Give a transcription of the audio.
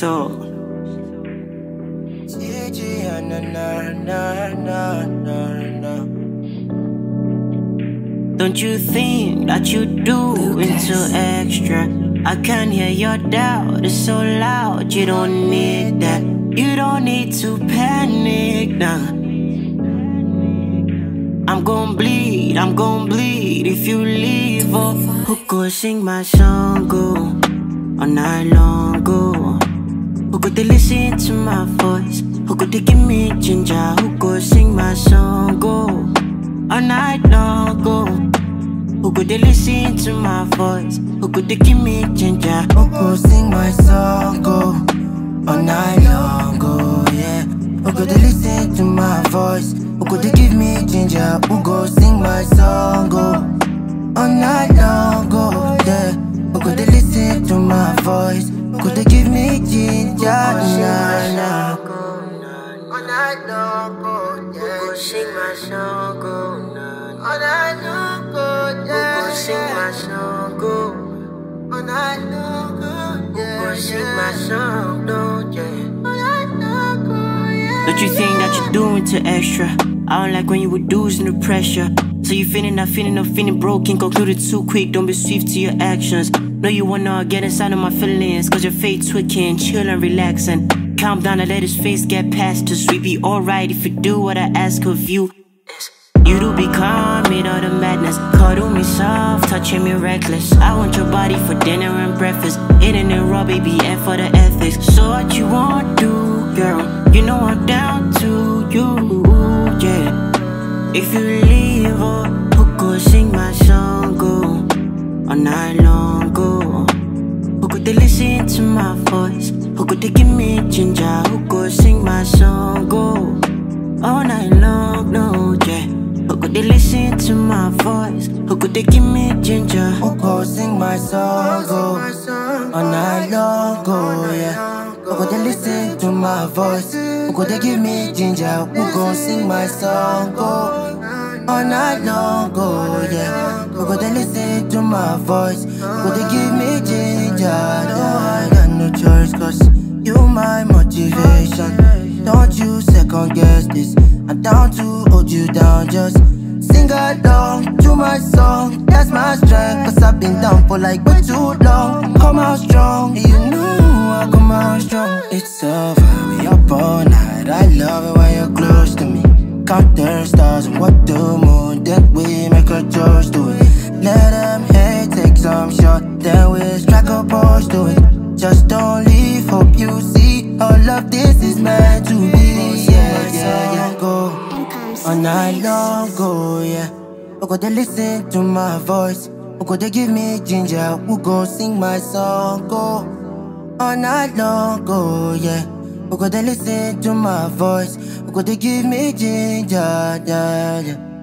talk. Don't you think that you do into extra? I can hear your doubt, it's so loud. You don't need that. You don't need to panic now. I'm gon' bleed, I'm gon' bleed if you leave. Oh, who could sing my song? Go all night long. Go. Who could they listen to my voice? Who could they give me ginger? Who could sing my song? Go all night long. Go. Who could they listen to my voice? Who could they give me ginger? Who could sing my song? Go all night long. Go yeah. Who could they listen to my voice? Who could they give me ginger? Who could sing Don't you think that you're doing too extra? I don't like when you reducing the pressure. So you feeling not feeling no feeling broken, concluded too quick, don't be swift to your actions. No, you wanna get inside of my feelings, cause your face tweaking, chill and relaxing. Calm down and let his face get past us. We be alright if you do what I ask of you. You do be calm in all the madness. Cuddle me soft, touching me reckless. I want your body for dinner and breakfast. Eating it raw, baby, and for the ethics. So what you want to, girl? You know I'm down to you, yeah. If you leave, oh, who could sing my song, go all night long, go. Who could they listen to my voice? Who could they give me ginger? Who could sing my song, go all night long, no, yeah. Who could they listen to my voice? Who could they give me ginger? Who go sing my song? Go all night long. Go yeah. Who go they listen to my voice? Who go they give me ginger? Who go sing my song? Go all night long. Go yeah. Who go they listen to my voice? Who go they give guess this. I'm down to hold you down, just sing along to my song. That's my strength, cause I've been down for like way too long. Come out strong, you know I come out strong. It's over, we up all night. I love it when you're close to me. Count the stars and what the moon, then we make a toast night long, go yeah. Oh, Who go they listen to my voice? Oh, Who go they give me ginger? Who go sing my song? Go oh, all night long, go yeah. Who go they listen to my voice? Who go they give me ginger? Yeah, yeah.